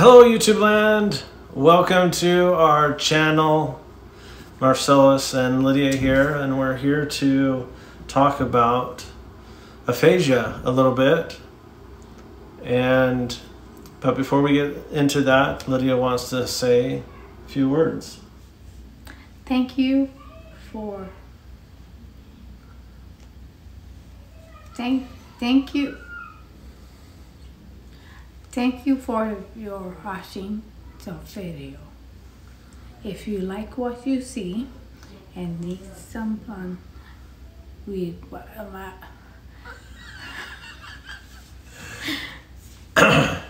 Hello, YouTube land. Welcome to our channel. Marcellus and Lidia here, and we're here to talk about aphasia a little bit. And but before we get into that, Lidia wants to say a few words. Thank you for thank thank you thank you for your watching the video. If you like what you see and need some fun with what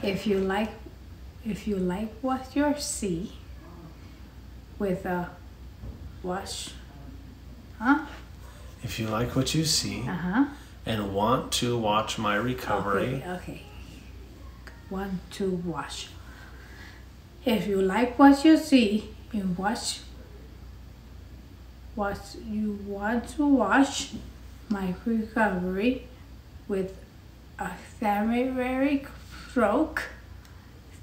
if you like if you like what you see with a watch huh If you like what you see uh-huh and want to watch my recovery, okay, okay. One to watch if you like what you see and watch what you want to watch my recovery with a temporary stroke.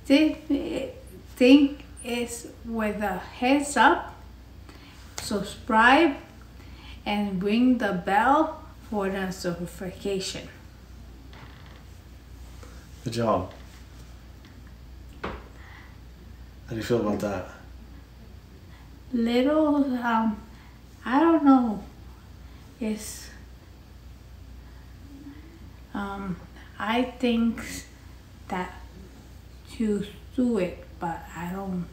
Think is with a heads up. Subscribe and ring the bell for the notification. Good job. How do you feel about that? little um I don't know it's um I think that you do it but I don't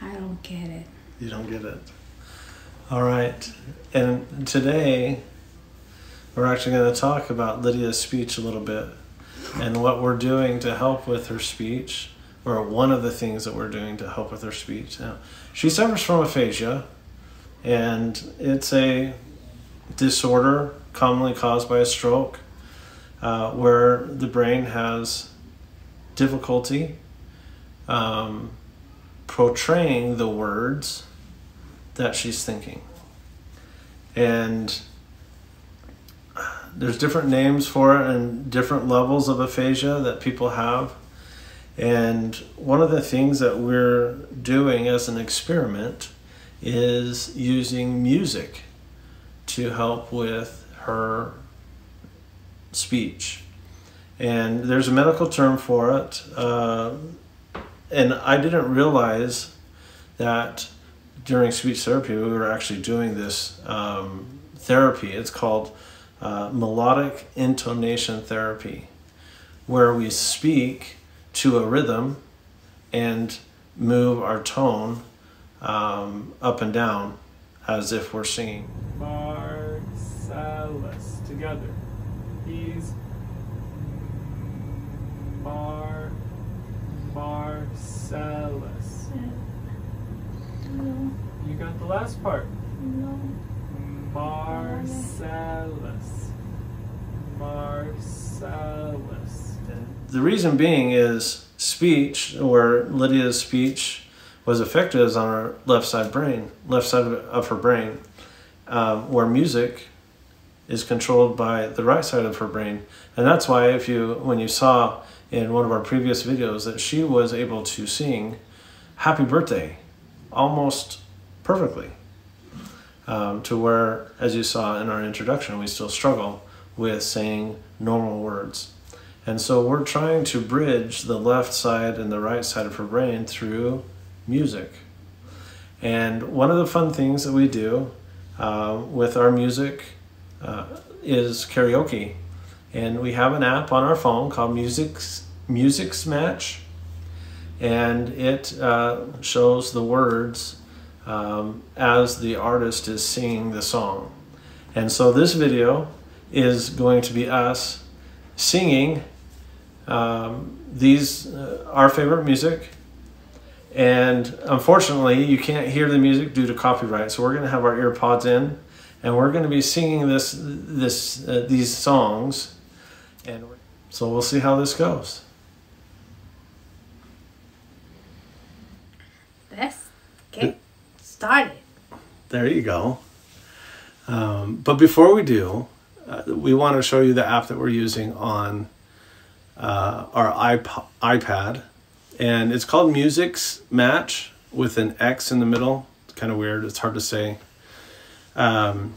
I don't get it You don't get it. All right. And today we're actually going to talk about Lidia's speech a little bit and what we're doing to help with her speech, or one of the things that we're doing to help with her speech. Now, she suffers from aphasia, and it's a disorder commonly caused by a stroke uh, where the brain has difficulty um, portraying the words that she's thinking. And there's different names for it and different levels of aphasia that people have. And one of the things that we're doing as an experiment is using music to help with her speech. And there's a medical term for it. Uh, and I didn't realize that during speech therapy we were actually doing this um, therapy. It's called uh, melodic intonation therapy, where we speak to a rhythm and move our tone um, up and down as if we're singing. Marcellus together. He's Mar Marcellus. You got the last part. Marcellus. Marcellus. The reason being is speech, where Lidia's speech was affected, is on her left side brain, left side of her brain, um, where music is controlled by the right side of her brain, and that's why if you when you saw in one of our previous videos that she was able to sing "Happy Birthday" almost perfectly, um, to where, as you saw in our introduction, we still struggle with saying normal words. And so we're trying to bridge the left side and the right side of her brain through music. And one of the fun things that we do uh, with our music uh, is karaoke. And we have an app on our phone called Music's, Musixmatch. And it uh, shows the words um, as the artist is singing the song. And so this video is going to be us singing um, these uh, our favorite music. And unfortunately you can't hear the music due to copyright. So we're going to have our earpods in and we're going to be singing this this uh, these songs. And so we'll see how this goes. Let's get started. There you go. Um, but before we do uh, we want to show you the app that we're using on uh, our iP- iPad and it's called Musixmatch with an X in the middle. It's kind of weird. It's hard to say. Um,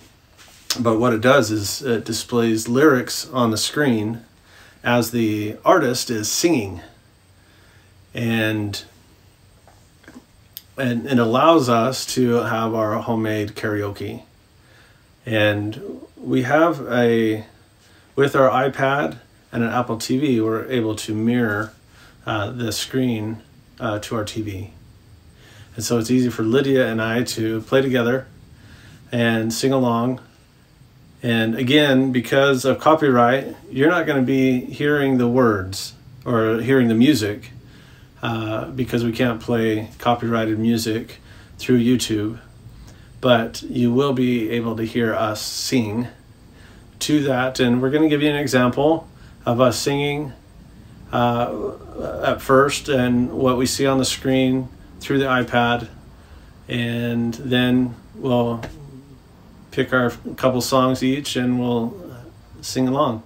but what it does is it displays lyrics on the screen as the artist is singing, and and it allows us to have our homemade karaoke. And we have a with our iPad and an Apple TV, we're able to mirror uh, the screen uh, to our TV. And so it's easy for Lidia and I to play together and sing along. And again, because of copyright, you're not going to be hearing the words or hearing the music uh, because we can't play copyrighted music through YouTube. But you will be able to hear us sing to that. And we're going to give you an example of us singing uh, at first and what we see on the screen through the iPad. And then we'll pick our couple songs each and we'll sing along.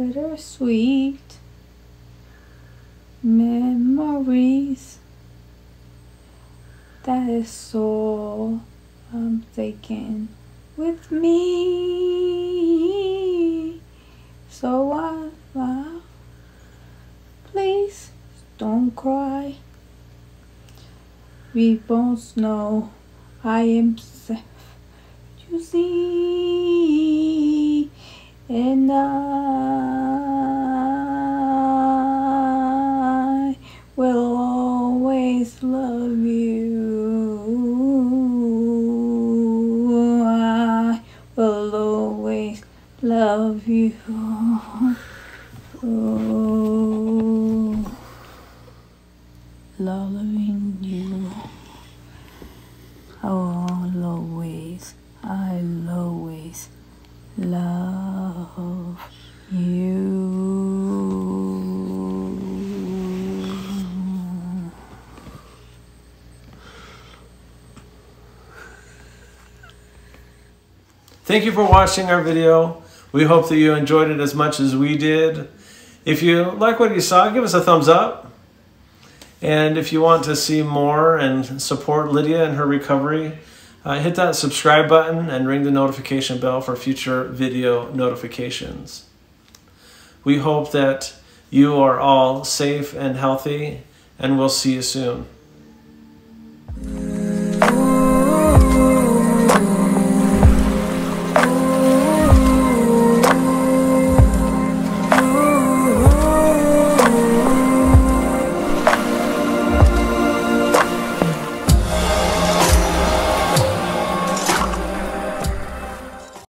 Bittersweet memories. That is all I'm taking with me. So I laugh. Please don't cry. We both know I am safe. You see, and I love you. Oh, loving you. I'll always, I'll always love you. Thank you for watching our video. We hope that you enjoyed it as much as we did. If you like what you saw, give us a thumbs up. And if you want to see more and support Lidia in her recovery, uh, hit that subscribe button and ring the notification bell for future video notifications. We hope that you are all safe and healthy, and we'll see you soon.